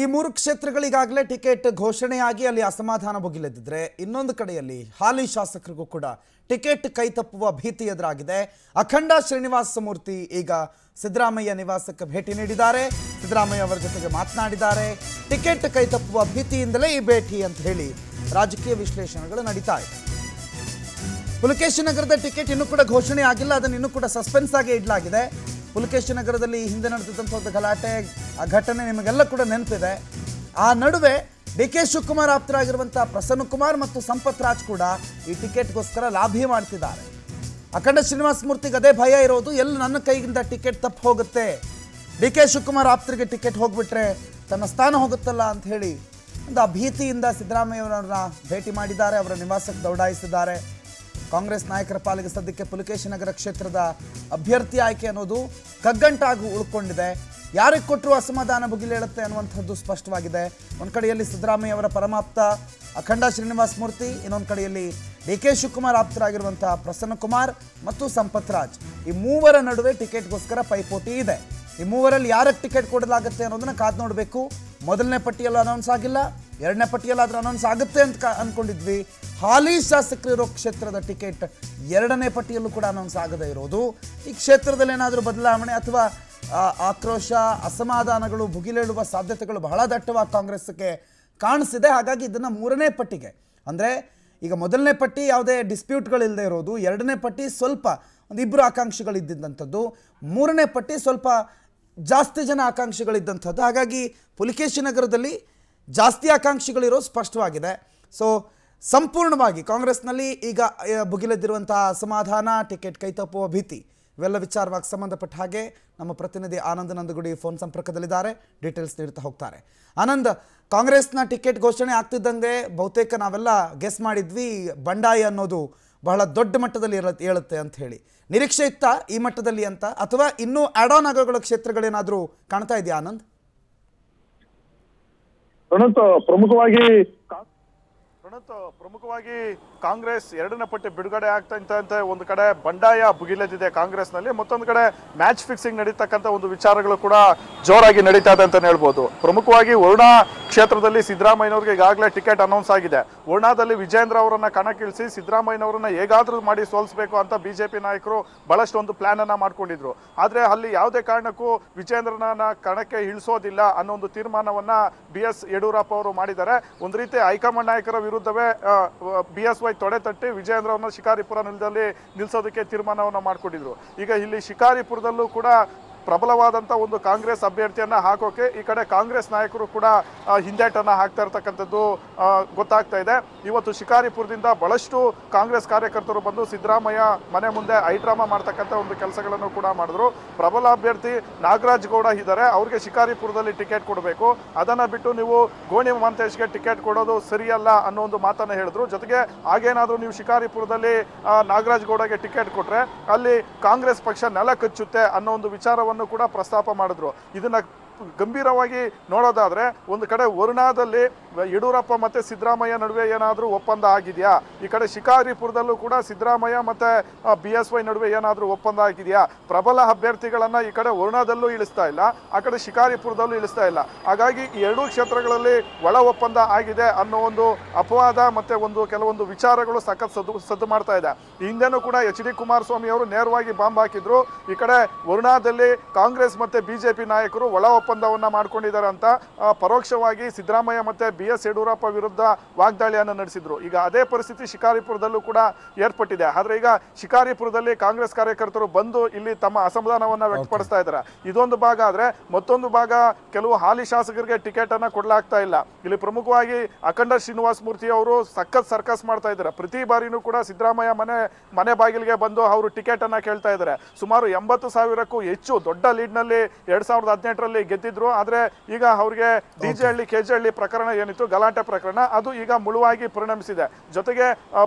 ಈ ಮೂರು ಕ್ಷೇತ್ರಗಳಿಗಾಗಲೇ ಟಿಕೆಟ್ ಘೋಷಣೆಯಾಗಿ ಅಲ್ಲಿ ಅಸಮಾಧಾನ ಭುಗಿಲೆದ್ದಿದ್ರೆ ಇನ್ನೊಂದು ಕಡೆಯಲ್ಲಿ ಹಾಲಿ ಶಾಸಕರಿಗೂ ಕೂಡ ಟಿಕೆಟ್ ಕೈತಪ್ಪುವ ಭೀತಿ ಎದುರಾಗಿದೆ. ಅಖಂಡ ಶ್ರೀನಿವಾಸ ಮೂರ್ತಿ ಈಗ ಸಿದ್ದರಾಮಯ್ಯ ನಿವಾಸಕ್ಕೆ ಭೇಟಿ ನೀಡಿದ್ದಾರೆ. ಸಿದ್ದರಾಮಯ್ಯ ಅವರ ಜೊತೆಗೆ ಮಾತನಾಡಿದ್ದಾರೆ. ಟಿಕೆಟ್ ಕೈತಪ್ಪುವ ಭೀತಿಯಿಂದಲೇ ಈ ಭೇಟಿ ಅಂತ ಹೇಳಿ ರಾಜಕೀಯ ವಿಶ್ಲೇಷಣೆಗಳು ನಡೀತಾ ಇದೆ. ಪುಲಕೇಶಿ ನಗರದ ಟಿಕೆಟ್ ಇನ್ನೂ ಕೂಡ ಘೋಷಣೆ ಆಗಿಲ್ಲ, ಅದನ್ನು ಇನ್ನೂ ಕೂಡ ಸಸ್ಪೆನ್ಸ್ ಆಗಿ ಇಡಲಾಗಿದೆ. ಪುಲಕೇಶಿ ನಗರದಲ್ಲಿ ಹಿಂದೆ ನಡೆದಿದ್ದಂಥ ಒಂದು ಗಲಾಟೆ, ಆ ಘಟನೆ ನಿಮಗೆಲ್ಲ ಕೂಡ ನೆನಪಿದೆ. ಆ ನಡುವೆ ಡಿ ಕೆ ಶಿವಕುಮಾರ್ ಆಪ್ತರಾಗಿರುವಂಥ ಪ್ರಸನ್ನ ಕುಮಾರ್ ಮತ್ತು ಸಂಪತ್ ರಾಜ್ ಕೂಡ ಈ ಟಿಕೆಟ್ಗೋಸ್ಕರ ಲಾಭಿ ಮಾಡ್ತಿದ್ದಾರೆ. ಅಖಂಡ ಶ್ರೀನಿವಾಸ ಮೂರ್ತಿಗೆ ಅದೇ ಭಯ ಇರೋದು, ಎಲ್ಲ ನನ್ನ ಕೈಯಿಂದ ಟಿಕೆಟ್ ತಪ್ಪು ಹೋಗುತ್ತೆ? ಡಿ ಕೆ ಶಿವಕುಮಾರ್ ಆಪ್ತರಿಗೆ ಟಿಕೆಟ್ ಹೋಗ್ಬಿಟ್ರೆ ತನ್ನ ಸ್ಥಾನ ಹೋಗುತ್ತಲ್ಲ ಅಂತ ಹೇಳಿ ಒಂದು ಆ ಭೀತಿಯಿಂದ ಸಿದ್ದರಾಮಯ್ಯವರನ್ನ ಭೇಟಿ ಮಾಡಿದ್ದಾರೆ, ಅವರ ನಿವಾಸಕ್ಕೆ ದೌಡಾಯಿಸಿದ್ದಾರೆ. ಕಾಂಗ್ರೆಸ್ ನಾಯಕರ ಪಾಲಿಗೆ ಸದ್ಯಕ್ಕೆ ಪುಲಕೇಶಿ ನಗರ ಕ್ಷೇತ್ರದ ಅಭ್ಯರ್ಥಿ ಆಯ್ಕೆ ಅನ್ನೋದು ಕಗ್ಗಂಟಾಗಿ ಉಳ್ಕೊಂಡಿದೆ. ಯಾರಿಗೆ ಕೊಟ್ಟರು ಅಸಮಾಧಾನ ಭುಗಿಲೇಳುತ್ತೆ ಅನ್ನುವಂಥದ್ದು ಸ್ಪಷ್ಟವಾಗಿದೆ. ಒಂದು ಕಡೆಯಲ್ಲಿ ಸಿದ್ದರಾಮಯ್ಯ ಅವರ ಪರಮಾಪ್ತ, ಅಖಂಡ ಶ್ರೀನಿವಾಸ ಮೂರ್ತಿ, ಇನ್ನೊಂದು ಕಡೆಯಲ್ಲಿ ಡಿ ಕೆ ಶಿವಕುಮಾರ್ ಆಪ್ತರಾಗಿರುವಂಥ ಪ್ರಸನ್ನ ಕುಮಾರ್ ಮತ್ತು ಸಂಪತ್ ರಾಜ್. ಈ ಮೂವರ ನಡುವೆ ಟಿಕೆಟ್ಗೋಸ್ಕರ ಪೈಪೋಟಿ ಇದೆ. ಈ ಮೂವರಲ್ಲಿ ಯಾರಕ್ಕೆ ಟಿಕೆಟ್ ಕೊಡಲಾಗುತ್ತೆ ಅನ್ನೋದನ್ನ ಕಾದು ನೋಡಬೇಕು. ಮೊದಲನೇ ಪಟ್ಟಿಯಲ್ಲೂ ಅನೌನ್ಸ್ ಆಗಿಲ್ಲ. ಎರಡನೇ ಪಟ್ಟಿಯಲ್ಲಾದರೂ ಅನೌನ್ಸ್ ಆಗುತ್ತೆ ಅಂತ ಅಂದ್ಕೊಂಡಿದ್ವಿ ಹಾಲಿ ಶಾಸಕರಿರೋ ಕ್ಷೇತ್ರದ ಟಿಕೆಟ್ ಎರಡನೇ ಪಟ್ಟಿಯಲ್ಲೂ ಕೂಡ ಅನೌನ್ಸ್ ಆಗದೇ ಇರೋದು. ಈ ಕ್ಷೇತ್ರದಲ್ಲಿ ಏನಾದರೂ ಬದಲಾವಣೆ ಅಥವಾ ಆಕ್ರೋಶ, ಅಸಮಾಧಾನಗಳು ಭುಗಿಲೇಳುವ ಸಾಧ್ಯತೆಗಳು ಬಹಳ ದಟ್ಟವಾಗಿ ಕಾಂಗ್ರೆಸ್ಗೆ ಕಾಣಿಸಿದೆ. ಹಾಗಾಗಿ ಇದನ್ನು ಮೂರನೇ ಪಟ್ಟಿಗೆ. ಅಂದರೆ ಈಗ ಮೊದಲನೇ ಪಟ್ಟಿ ಯಾವುದೇ ಡಿಸ್ಪ್ಯೂಟ್ಗಳಿಲ್ಲದೆ ಇರೋದು. ಎರಡನೇ ಪಟ್ಟಿ ಸ್ವಲ್ಪ ಒಂದು ಇಬ್ಬರು ಆಕಾಂಕ್ಷಿಗಳಿದ್ದಂಥದ್ದು. ಮೂರನೇ ಪಟ್ಟಿ ಸ್ವಲ್ಪ ಜಾಸ್ತಿ ಜನ ಆಕಾಂಕ್ಷಿಗಳಿದ್ದಂಥದ್ದು. ಹಾಗಾಗಿ ಪುಲಿಕೇಶಿ ನಗರದಲ್ಲಿ ಜಾಸ್ತಿ ಆಕಾಂಕ್ಷಿಗಳಿರೋ ಸ್ಪಷ್ಟವಾಗಿದೆ. ಸೊ ಸಂಪೂರ್ಣವಾಗಿ ಕಾಂಗ್ರೆಸ್ನಲ್ಲಿ ಈಗ ಭುಗಿಲೆದ್ದಿರುವಂತಹ ಅಸಮಾಧಾನ, ಟಿಕೆಟ್ ಕೈತಪ್ಪುವ ಭೀತಿ, ಇವೆಲ್ಲ ವಿಚಾರವಾಗಿ ಸಂಬಂಧಪಟ್ಟ ಹಾಗೆ ನಮ್ಮ ಪ್ರತಿನಿಧಿ ಆನಂದ್ ನಂದಗುಡಿ ಫೋನ್ ಸಂಪರ್ಕದಲ್ಲಿದ್ದಾರೆ. ಡೀಟೇಲ್ಸ್ ನೀಡ್ತಾ ಹೋಗ್ತಾರೆ. ಆನಂದ್, ಕಾಂಗ್ರೆಸ್ನ ಟಿಕೆಟ್ ಘೋಷಣೆ ಆಗ್ತಿದ್ದಂಗೆ ಬಹುತೇಕ ನಾವೆಲ್ಲ ಗೆಸ್ ಮಾಡಿದ್ವಿ. ಬಂಡಾಯ ಅನ್ನೋದು ಬಹಳ ದೊಡ್ಡ ಮಟ್ಟದಲ್ಲಿ ಹೇಳುತ್ತೆ ಅಂತ ಹೇಳಿ. ನಿರೀಕ್ಷೆ ಇತ್ತ ಈ ಮಟ್ಟದಲ್ಲಿ ಅಂತ? ಅಥವಾ ಇನ್ನೂ ಆಡ್ ಆನ್ ಆಗೋಗಳ ಕ್ಷೇತ್ರಗಳೇನಾದರೂ ಕಾಣ್ತಾ ಇದೆಯಾ ಆನಂದ್? ಪ್ರಣತ್, ಪ್ರಮುಖವಾಗಿ ಪ್ರಣತ್, ಪ್ರಮುಖವಾಗಿ ಕಾಂಗ್ರೆಸ್ ಎರಡನೇ ಪಟ್ಟಿ ಬಿಡುಗಡೆ ಆಗ್ತಂತ ಒಂದು ಕಡೆ ಬಂಡಾಯ ಭುಗಿಲೆದಿದೆ ಕಾಂಗ್ರೆಸ್ನಲ್ಲಿ. ಮತ್ತೊಂದು ಕಡೆ ಮ್ಯಾಚ್ ಫಿಕ್ಸಿಂಗ್ ನಡೀತಕ್ಕಂಥ ಒಂದು ವಿಚಾರಗಳು ಕೂಡ ಜೋರಾಗಿ ನಡೀತಾ ಇದೆ ಅಂತಾನೆ ಹೇಳ್ಬೋದು. ಪ್ರಮುಖವಾಗಿ ವರುಣಾ ಕ್ಷೇತ್ರದಲ್ಲಿ ಸಿದ್ದರಾಮಯ್ಯನವ್ರಿಗೆ ಈಗಾಗಲೇ ಟಿಕೆಟ್ ಅನೌನ್ಸ್ ಆಗಿದೆ. ವರುಣಾದಲ್ಲಿ ವಿಜೇಂದ್ರ ಅವರನ್ನ ಕಣಕ್ಕಿಳಿಸಿ ಸಿದ್ದರಾಮಯ್ಯನವರನ್ನ ಹೇಗಾದ್ರೂ ಮಾಡಿ ಸೋಲಿಸಬೇಕು ಅಂತ ಬಿಜೆಪಿ ನಾಯಕರು ಬಹಳಷ್ಟು ಒಂದು ಪ್ಲಾನ್ ಅನ್ನ ಮಾಡ್ಕೊಂಡಿದ್ರು. ಆದ್ರೆ ಅಲ್ಲಿ ಯಾವುದೇ ಕಾರಣಕ್ಕೂ ವಿಜೇಂದ್ರನ ಕಣಕ್ಕೆ ಇಳಿಸೋದಿಲ್ಲ ಅನ್ನೋ ಒಂದು ತೀರ್ಮಾನವನ್ನ ಬಿ ಎಸ್ ಯಡಿಯೂರಪ್ಪ ಅವರು ಮಾಡಿದ್ದಾರೆ. ಒಂದು ರೀತಿ ಹೈಕಮಾಂಡ್ ನಾಯಕರ ವಿರುದ್ಧವೇ ಬಿ ಎಸ್ ವೈ ತೊಡೆ ತಟ್ಟಿ ವಿಜಯೇಂದ್ರ ಅವರನ್ನ ಶಿಕಾರಿಪುರ ನಿಲ್ದಲ್ಲಿ ನಿಲ್ಸೋದಕ್ಕೆ ತೀರ್ಮಾನವನ್ನ ಮಾಡ್ಕೊಂಡಿದ್ರು. ಈಗ ಇಲ್ಲಿ ಶಿಕಾರಿಪುರದಲ್ಲೂ ಕೂಡ ಪ್ರಬಲವಾದಂಥ ಒಂದು ಕಾಂಗ್ರೆಸ್ ಅಭ್ಯರ್ಥಿಯನ್ನ ಹಾಕೋಕೆ ಈ ಕಡೆ ಕಾಂಗ್ರೆಸ್ ನಾಯಕರು ಕೂಡ ಹಿಂದೇಟನ್ನು ಹಾಕ್ತಾ ಇರ್ತಕ್ಕಂಥದ್ದು ಗೊತ್ತಾಗ್ತಾ ಇದೆ. ಇವತ್ತು ಶಿಕಾರಿಪುರದಿಂದ ಬಹಳಷ್ಟು ಕಾಂಗ್ರೆಸ್ ಕಾರ್ಯಕರ್ತರು ಬಂದು ಸಿದ್ದರಾಮಯ್ಯ ಮನೆ ಮುಂದೆ ಐಡ್ರಾಮಾ ಮಾಡ್ತಕ್ಕಂಥ ಒಂದು ಕೆಲಸಗಳನ್ನು ಕೂಡ ಮಾಡಿದ್ರು. ಪ್ರಬಲ ಅಭ್ಯರ್ಥಿ ನಾಗರಾಜ್ ಗೌಡ ಇದ್ದಾರೆ. ಅವ್ರಿಗೆ ಶಿಕಾರಿಪುರದಲ್ಲಿ ಟಿಕೆಟ್ ಕೊಡಬೇಕು. ಅದನ್ನ ಬಿಟ್ಟು ನೀವು ಗೋಣಿ ಮಹಂತೇಶ್ಗೆ ಟಿಕೆಟ್ ಕೊಡೋದು ಸರಿಯಲ್ಲ ಅನ್ನೋ ಒಂದು ಮಾತನ್ನ ಹೇಳಿದ್ರು. ಜೊತೆಗೆ ಹಾಗೇನಾದ್ರೂ ನೀವು ಶಿಕಾರಿಪುರದಲ್ಲಿ ನಾಗರಾಜ್ ಗೌಡಗೆ ಟಿಕೆಟ್ ಕೊಟ್ಟರೆ ಅಲ್ಲಿ ಕಾಂಗ್ರೆಸ್ ಪಕ್ಷ ನೆಲ ಕಚ್ಚುತ್ತೆ ಅನ್ನೋ ಒಂದು ವಿಚಾರವನ್ನು ಕೂಡ ಪ್ರಸ್ತಾಪ ಮಾಡಿದ್ರು. ಇದನ್ನ ಗಂಭೀರವಾಗಿ ನೋಡೋದಾದ್ರೆ ಒಂದು ಕಡೆ ವರುಣಾದಲ್ಲಿ ಯಡಿಯೂರಪ್ಪ ಮತ್ತೆ ಸಿದ್ದರಾಮಯ್ಯ ನಡುವೆ ಏನಾದರೂ ಒಪ್ಪಂದ ಆಗಿದೆಯಾ? ಈ ಕಡೆ ಶಿಕಾರಿಪುರದಲ್ಲೂ ಕೂಡ ಸಿದ್ದರಾಮಯ್ಯ ಮತ್ತೆ ಬಿ ಎಸ್ ವೈ ನಡುವೆ ಏನಾದರೂ ಒಪ್ಪಂದ ಆಗಿದೆಯಾ? ಪ್ರಬಲ ಅಭ್ಯರ್ಥಿಗಳನ್ನ ಈ ಕಡೆ ವರುಣಾದಲ್ಲೂ ಇಳಿಸ್ತಾ ಇಲ್ಲ, ಆ ಕಡೆ ಶಿಕಾರಿಪುರದಲ್ಲೂ ಇಳಿಸ್ತಾ ಇಲ್ಲ. ಹಾಗಾಗಿ ಈ ಎರಡೂ ಕ್ಷೇತ್ರಗಳಲ್ಲಿ ಒಳ ಒಪ್ಪಂದ ಆಗಿದೆ ಅನ್ನೋ ಒಂದು ಅಪವಾದ ಮತ್ತೆ ಒಂದು ಕೆಲವೊಂದು ವಿಚಾರಗಳು ಸಖತ್ ಸದ್ದು ಸದ್ದು ಮಾಡ್ತಾ ಇದೆ. ಹಿಂದೆನೂ ಕೂಡ ಎಚ್ ಡಿ ಕುಮಾರಸ್ವಾಮಿ ಅವರು ನೇರವಾಗಿ ಬಾಂಬ್ ಹಾಕಿದ್ರು. ಈ ಕಡೆ ವರುಣಾದಲ್ಲಿ ಕಾಂಗ್ರೆಸ್ ಮತ್ತೆ ಬಿಜೆಪಿ ನಾಯಕರು ಒಳ ಒಪ್ಪಂದವನ್ನ ಮಾಡ್ಕೊಂಡಿದ್ದಾರೆ ಅಂತ ಪರೋಕ್ಷವಾಗಿ ಸಿದ್ದರಾಮಯ್ಯ ಮತ್ತೆ ಬಿ ಎಸ್ ಯಡಿಯೂರಪ್ಪ ವಿರುದ್ಧ ವಾಗ್ದಾಳಿಯನ್ನು ನಡೆಸಿದ್ರು. ಈಗ ಅದೇ ಪರಿಸ್ಥಿತಿ ಶಿಕಾರಿಪುರದಲ್ಲೂ ಕೂಡ ಏರ್ಪಟ್ಟಿದೆ. ಆದರೆ ಈಗ ಶಿಕಾರಿಪುರದಲ್ಲಿ ಕಾಂಗ್ರೆಸ್ ಕಾರ್ಯಕರ್ತರು ಬಂದು ಇಲ್ಲಿ ತಮ್ಮ ಅಸಮಾಧಾನವನ್ನು ವ್ಯಕ್ತಪಡಿಸ್ತಾ ಇದ್ದಾರೆ. ಇದೊಂದು ಭಾಗ ಆದ್ರೆ ಮತ್ತೊಂದು ಭಾಗ ಕೆಲವು ಹಾಲಿ ಶಾಸಕರಿಗೆ ಟಿಕೆಟ್ ಅನ್ನ ಕೊಡ್ಲಾಗ್ತಾ ಇಲ್ಲ. ಇಲ್ಲಿ ಪ್ರಮುಖವಾಗಿ ಅಖಂಡ ಶ್ರೀನಿವಾಸ ಮೂರ್ತಿ ಅವರು ಸಖತ್ ಸರ್ಕಸ್ ಮಾಡ್ತಾ ಇದ್ದಾರೆ. ಪ್ರತಿ ಬಾರಿನೂ ಕೂಡ ಸಿದ್ದರಾಮಯ್ಯ ಮನೆ ಮನೆ ಬಾಗಿಲಿಗೆ ಬಂದು ಅವರು ಟಿಕೆಟ್ ಅನ್ನ ಕೇಳ್ತಾ ಇದ್ದಾರೆ. ಸುಮಾರು ಎಂಬತ್ತು ಸಾವಿರಕ್ಕೂ ಹೆಚ್ಚು ದೊಡ್ಡ ಲೀಡ್ನಲ್ಲಿ ಎರಡ್ ಸಾವಿರದ ಹದಿನೆಂಟರಲ್ಲಿ ಗೆದ್ದಿದ್ರು ಆದ್ರೆ ಈಗ ಅವ್ರಿಗೆ D J Halli K J Halli ಪ್ರಕರಣ ಏನಿತ್ತು ಗಲಾಟೆ ಪ್ರಕರಣ ಅದು ಈಗ ಮುಳುವಾಗಿ ಪರಿಣಮಿಸಿದೆ. ಜೊತೆಗೆ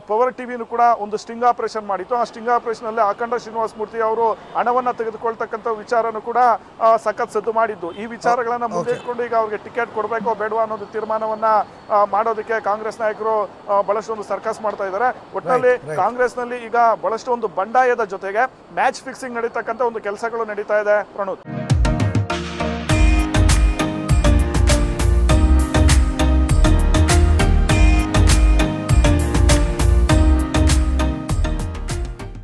ಪವರ್ ಟಿವಿನೂ ಕೂಡ ಒಂದು ಸ್ಟಿಂಗ್ ಆಪರೇಷನ್ ಮಾಡಿತ್ತು. ಆ ಸ್ಟಿಂಗ್ ಆಪರೇಷನ್ ಅಲ್ಲಿ ಅಖಂಡ ಶ್ರೀನಿವಾಸ ಮೂರ್ತಿ ಅವರು ಹಣವನ್ನ ತೆಗೆದುಕೊಳ್ತಕ್ಕಂಥ ವಿಚಾರನೂ ಕೂಡ ಸಖತ್ ಸದ್ದು ಮಾಡಿದ್ದು. ಈ ವಿಚಾರಗಳನ್ನ ಮುಂದಿಟ್ಕೊಂಡು ಈಗ ಅವ್ರಿಗೆ ಟಿಕೆಟ್ ಕೊಡಬೇಕೋ ಬೇಡವಾ ಅನ್ನೋದು ತೀರ್ಮಾನವನ್ನ ಮಾಡೋದಕ್ಕೆ ಕಾಂಗ್ರೆಸ್ ನಾಯಕರು ಬಹಳಷ್ಟು ಒಂದು ಸರ್ಕಸ್ ಮಾಡ್ತಾ ಇದ್ದಾರೆ. ಒಟ್ಟಿನಲ್ಲಿ ಕಾಂಗ್ರೆಸ್ನಲ್ಲಿ ಕಾಂಗ್ರೆಸ್ನಲ್ಲಿ ಈಗ ಬಹಳಷ್ಟು ಒಂದು ಬಂಡಾಯದ ಜೊತೆಗೆ ಮ್ಯಾಚ್ ಫಿಕ್ಸಿಂಗ್ ನಡೀತಕ್ಕಂಥ ಒಂದು ಕೆಲಸಗಳು ನಡೀತಾ ಇದೆ. ಪ್ರಣೋದ್